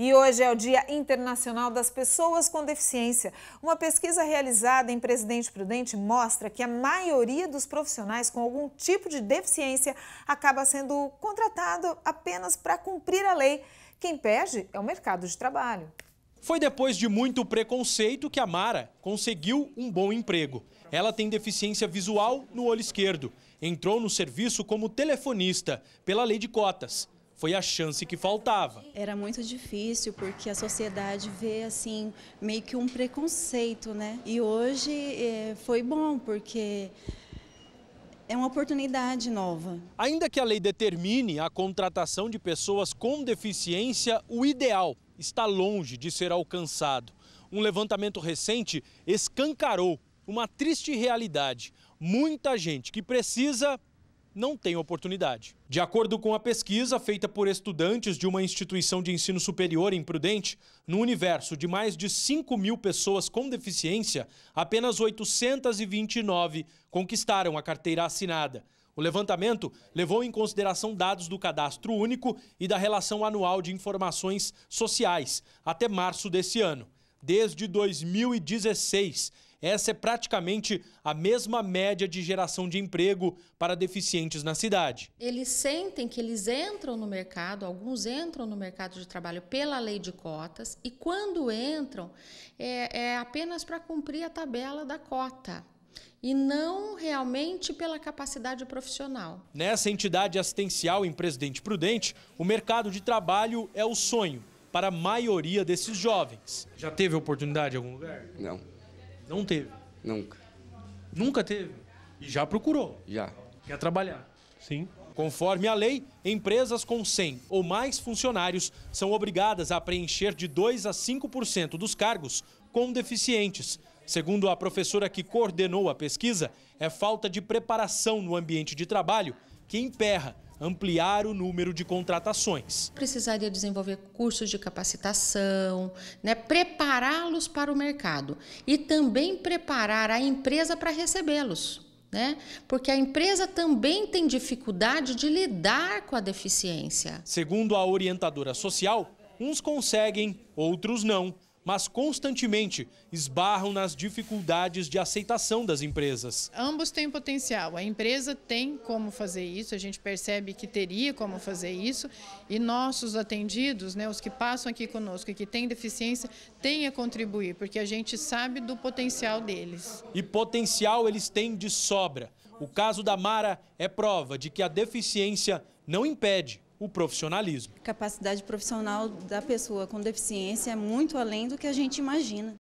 E hoje é o Dia Internacional das Pessoas com Deficiência. Uma pesquisa realizada em Presidente Prudente mostra que a maioria dos profissionais com algum tipo de deficiência acaba sendo contratado apenas para cumprir a lei. Quem perde é o mercado de trabalho. Foi depois de muito preconceito que a Mara conseguiu um bom emprego. Ela tem deficiência visual no olho esquerdo. Entrou no serviço como telefonista pela lei de cotas foi a chance que faltava. Era muito difícil porque a sociedade vê assim meio que um preconceito, né? E hoje é, foi bom porque é uma oportunidade nova. Ainda que a lei determine a contratação de pessoas com deficiência, o ideal está longe de ser alcançado. Um levantamento recente escancarou uma triste realidade. Muita gente que precisa não tem oportunidade. De acordo com a pesquisa feita por estudantes de uma instituição de ensino superior em Prudente, no universo de mais de 5 mil pessoas com deficiência, apenas 829 conquistaram a carteira assinada. O levantamento levou em consideração dados do Cadastro Único e da Relação Anual de Informações Sociais até março desse ano. Desde 2016, essa é praticamente a mesma média de geração de emprego para deficientes na cidade. Eles sentem que eles entram no mercado, alguns entram no mercado de trabalho pela lei de cotas, e quando entram, é, é apenas para cumprir a tabela da cota e não realmente pela capacidade profissional. Nessa entidade assistencial em Presidente Prudente, o mercado de trabalho é o sonho para a maioria desses jovens. Já teve oportunidade em algum lugar? Não. Não teve? Nunca. Nunca teve? E já procurou? Já. Quer trabalhar? Sim. Conforme a lei, empresas com 100 ou mais funcionários são obrigadas a preencher de 2 a 5% dos cargos com deficientes. Segundo a professora que coordenou a pesquisa, é falta de preparação no ambiente de trabalho que emperra ampliar o número de contratações. Precisaria desenvolver cursos de capacitação, né, prepará-los para o mercado e também preparar a empresa para recebê-los. Né? Porque a empresa também tem dificuldade de lidar com a deficiência. Segundo a orientadora social, uns conseguem, outros não mas constantemente esbarram nas dificuldades de aceitação das empresas. Ambos têm potencial. A empresa tem como fazer isso, a gente percebe que teria como fazer isso, e nossos atendidos, né, os que passam aqui conosco e que têm deficiência, têm a contribuir, porque a gente sabe do potencial deles. E potencial eles têm de sobra. O caso da Mara é prova de que a deficiência não impede o profissionalismo. A capacidade profissional da pessoa com deficiência é muito além do que a gente imagina.